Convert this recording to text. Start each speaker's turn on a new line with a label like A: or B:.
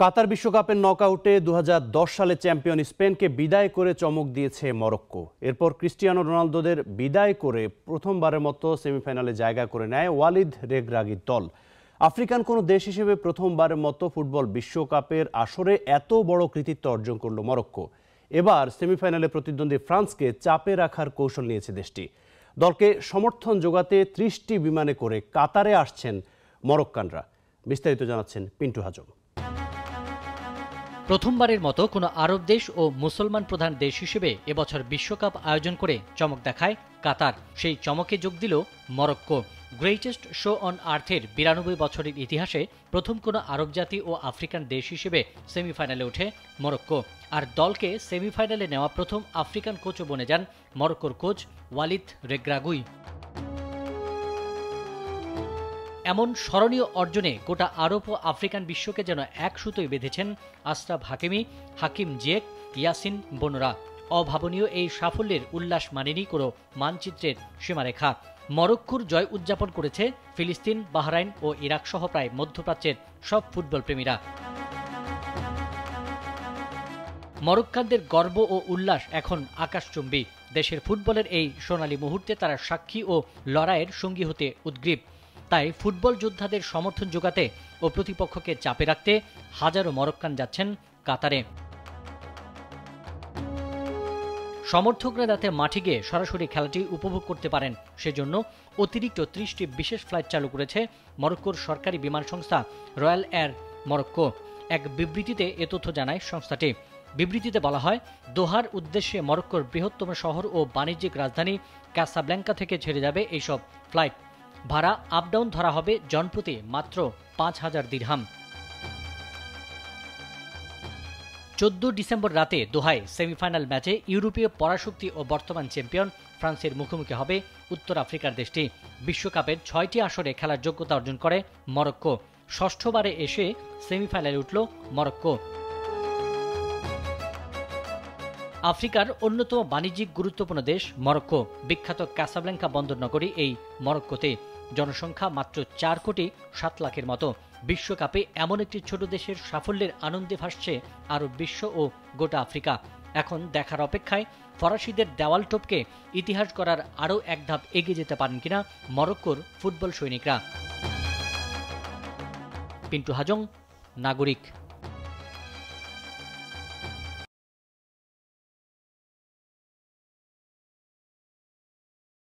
A: কাতার বিশ্বকাপের নকআউটে দু হাজার দশ সালে চ্যাম্পিয়ন স্পেনকে বিদায় করে চমক দিয়েছে মরক্কো। এরপর ক্রিস্টিয়ানো রোনালদোদের বিদায় করে প্রথমবারের মতো সেমিফাইনালে জায়গা করে নেয় ওয়ালিদ রেগরাগির দল। আফ্রিকান কোনো দেশ হিসেবে প্রথমবারের মতো ফুটবল বিশ্বকাপের আসরে এত বড় কৃতিত্ব অর্জন করল মরক্কো। এবার সেমিফাইনালে প্রতিদ্বন্দ্বী ফ্রান্সকে চাপে রাখার কৌশল নিয়েছে দেশটি। দলকে সমর্থন যোগাতে ত্রিশটি বিমানে করে কাতারে আসছেন মরক্কানরা। বিস্তারিত জানাচ্ছেন পিন্টু হাজম
B: প্রথমবারের মতো কোনো আরব দেশ ও মুসলমান প্রধান দেশ হিসেবে এবছর বিশ্বকাপ আয়োজন করে চমক দেখায় কাতার। সেই চমকে যোগ দিল মরক্কো। গ্রেটেস্ট শো অন আর্থের বিরানব্বই বছরের ইতিহাসে প্রথম কোনো আরব জাতি ও আফ্রিকান দেশ হিসেবে সেমিফাইনালে ওঠে মরক্কো। আর দলকে সেমিফাইনালে নেওয়া প্রথম আফ্রিকান কোচও বনে যান মরক্কোর কোচ ওয়ালিদ রেগ্রাগুই। এমন স্মরণীয় অর্জনে গোটা আরব ও আফ্রিকান বিশ্বকে যেন এক সুতোয় বেঁধেছেন আশরাফ হাকিমি, হাকিম জিয়েক ইয়াসিন বনরা। অভাবনীয় এই সাফল্যের উল্লাস মানেনি কোনো মানচিত্রের সীমারেখা। মরক্কোর জয় উদযাপন করেছে ফিলিস্তিন, বাহরাইন ও ইরাক সহ প্রায় মধ্যপ্রাচ্যের সব ফুটবল প্রেমীরা মরক্কানদের গর্ব ও উল্লাস এখন আকাশচুম্বী। দেশের ফুটবলের এই সোনালী মুহূর্তে তারা সাক্ষী ও লড়াইয়ের সঙ্গী হতে উদ্গ্রীব। তাই ফুটবল যোদ্ধাদের সমর্থন যোগাতে ও প্রতিপক্ষকে চাপে রাখতে হাজারো মরক্কান যাচ্ছেন কাতারে। সমর্থকরা যাতে মাঠে গিয়ে সরাসরি খেলাটি উপভোগ করতে পারেন, সেজন্য অতিরিক্ত ত্রিশটি বিশেষ ফ্লাইট চালু করেছে মরক্কোর সরকারি বিমান সংস্থা রয়্যাল এয়ার মরক্কো। এক বিবৃতিতে এ তথ্য জানায় সংস্থাটি। বিবৃতিতে বলা হয়, দোহার উদ্দেশ্যে মরক্কোর বৃহত্তম শহর ও বাণিজ্যিক রাজধানী ক্যাসাব্ল্যাঙ্কা থেকে ছেড়ে যাবে এইসব ফ্লাইট। ভাড়া আপ ডাউন ধরা হবে জনপ্রতি মাত্র পাঁচ হাজার দিরহাম চোদ্দ ডিসেম্বর রাতে দোহায় সেমিফাইনাল ম্যাচে ইউরোপীয় পরাশক্তি ও বর্তমান চ্যাম্পিয়ন ফ্রান্সের মুখোমুখি হবে উত্তর আফ্রিকার দেশটি। বিশ্বকাপের ছয়টি আসরে খেলার যোগ্যতা অর্জন করে মরক্কো। ষষ্ঠবারে এসে সেমিফাইনালে উঠল মরক্কো। আফ্রিকার অন্যতম বাণিজ্যিক গুরুত্বপূর্ণ দেশ মরক্কো। বিখ্যাত ক্যাসাব্ল্যাঙ্কা বন্দর নগরী এই মরক্কোতে। জনসংখ্যা মাত্র চার কোটি সাত লাখের মতো। বিশ্বকাপে এমন একটি ছোট দেশের সাফল্যের আনন্দে ভাসছে আরব বিশ্ব ও গোটা আফ্রিকা। এখন দেখার অপেক্ষায় ফরাসিদের দেওয়াল টপকে ইতিহাস করার আরও এক ধাপ এগিয়ে যেতে পারেন কিনা মরক্কোর ফুটবল সৈনিকরা। পিন্টু হাজং, নাগরিক।